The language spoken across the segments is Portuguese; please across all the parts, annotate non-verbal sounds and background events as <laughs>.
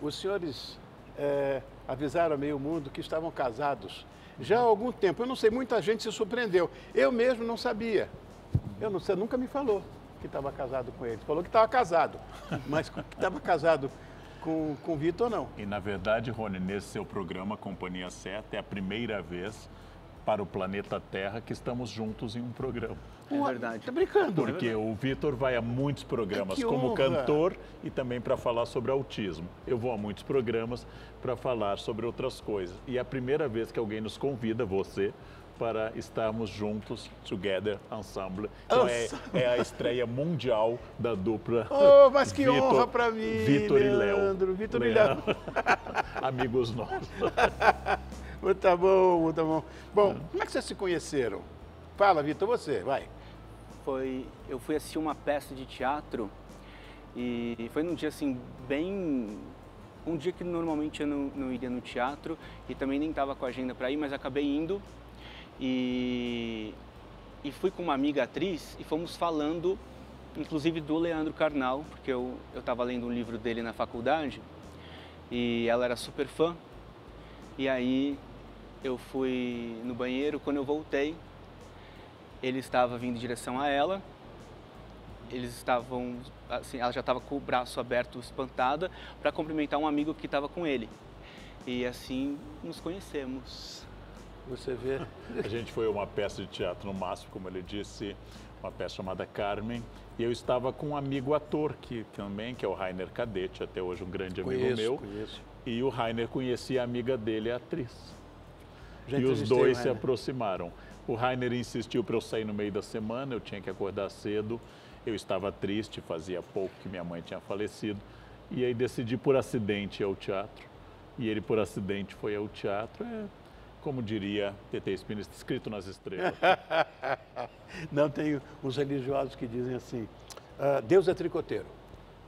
os senhores é, avisaram a meio mundo que estavam casados já há algum tempo. Eu não sei, muita gente se surpreendeu. Eu mesmo não sabia. Eu não sei, nunca me falou que estava casado com ele. Falou que estava casado, <laughs> mas que estava casado com, com o Vitor, não. E na verdade, Rony, nesse seu programa Companhia Certa, é a primeira vez para o planeta Terra que estamos juntos em um programa. É verdade. Tá brincando? Porque o Vitor vai a muitos programas Que como honra. cantor e também para falar sobre autismo. Eu vou a muitos programas para falar sobre outras coisas. E é a primeira vez que alguém nos convida, você, para estarmos juntos, together, ensemble. Então é, é a estreia mundial da dupla. <laughs> Oh, mas que Vitor- honra para mim, Vitor e Léo. Leandro, Vitor e. Léo. <laughs> Amigos nossos. <laughs> Muito tá bom, muito bom. Bom, como é que vocês se conheceram? Fala, Vitor, você, vai. Foi, eu fui assistir uma peça de teatro e foi num dia assim bem um dia que normalmente eu não, não iria no teatro e também nem estava com a agenda para ir, mas acabei indo e, e fui com uma amiga atriz e fomos falando, inclusive do Leandro Carnal, porque eu eu estava lendo um livro dele na faculdade e ela era super fã e aí eu fui no banheiro, quando eu voltei ele estava vindo em direção a ela. Eles estavam, assim, ela já estava com o braço aberto, espantada, para cumprimentar um amigo que estava com ele. E assim nos conhecemos. Você vê. A gente foi a uma peça de teatro no máximo, como ele disse, uma peça chamada Carmen. E eu estava com um amigo ator que também, que é o Rainer Cadete, até hoje um grande amigo Conheço, meu. conheço. E o Rainer conhecia a amiga dele, a atriz. Já e os dois se aproximaram. O Rainer insistiu para eu sair no meio da semana, eu tinha que acordar cedo. Eu estava triste, fazia pouco que minha mãe tinha falecido. E aí decidi por acidente ir ao teatro. E ele por acidente foi ao teatro. É, como diria TT Espina, escrito nas estrelas. <laughs> Não, tem uns religiosos que dizem assim, ah, Deus é tricoteiro.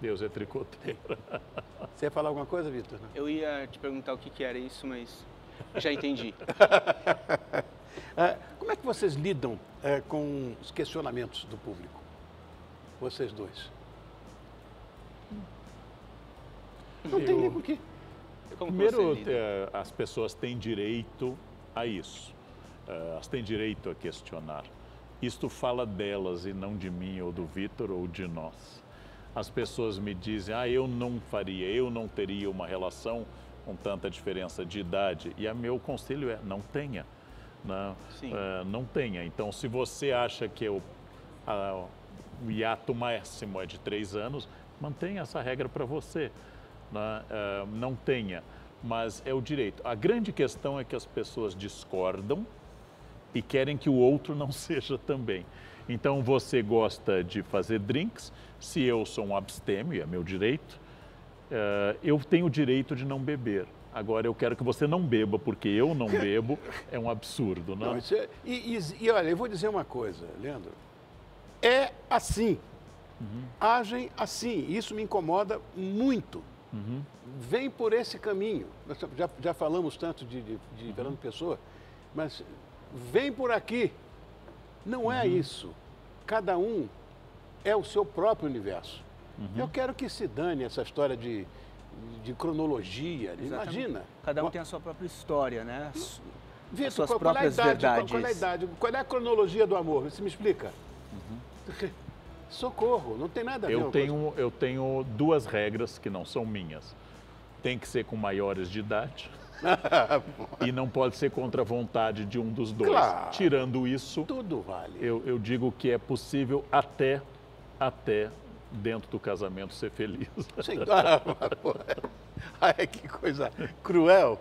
Deus é tricoteiro. Você ia falar alguma coisa, Vitor? Eu ia te perguntar o que, que era isso, mas já entendi. Ah, <laughs> como é que vocês lidam eh, com os questionamentos do público? Vocês dois. Não tem Eu- nem por quê. Como que Primeiro, eh, as pessoas têm direito a isso. Eh, Elas têm direito a questionar. Isto fala delas e não de mim, ou do Vitor, ou de nós. As pessoas me dizem, ah, eu não faria, eu não teria uma relação com tanta diferença de idade. E o meu conselho é, não tenha. Não, Sim. eh, não tenha. Então, se você acha que o, a- o hiato máximo é de três anos, mantenha essa regra para você. né? Eh, não tenha, mas é o direito. A grande questão é que as pessoas discordam e querem que o outro não <laughs> seja também. Então, você gosta de fazer drinks, se eu sou um abstêmio, é meu direito, eu tenho o direito de não beber. Agora, eu quero que você não beba, porque eu não <laughs> bebo, é um absurdo, não? Não, é- e, e- e olha, eu vou dizer uma coisa, Leandro. É assim. Agem assim. Isso me incomoda muito. Vem por esse caminho. Nós já, já falamos tanto de, de, de Fernando Pessoa, mas vem por aqui. Não é isso. Cada um é o seu próprio universo. Eu quero que se dane essa história de, de cronologia. Exatamente. Imagina. Cada um tem a sua própria história, né? As- Vitor, as suas qual, qual é a próprias idade, qual- verdades. Qual, é a idade? Qual é a cronologia do amor? Você me explica. <laughs> Socorro, não tem nada a ver Eu tenho, eu tenho duas regras que não são minhas. Tem que ser com maiores de idade <laughs> e não pode ser contra a vontade de um dos dois. Claro. Tirando isso, Tudo vale. eu, eu digo que é possível até, até dentro do casamento ser feliz. Sim. <laughs> Ah, pô. Ai, que coisa cruel.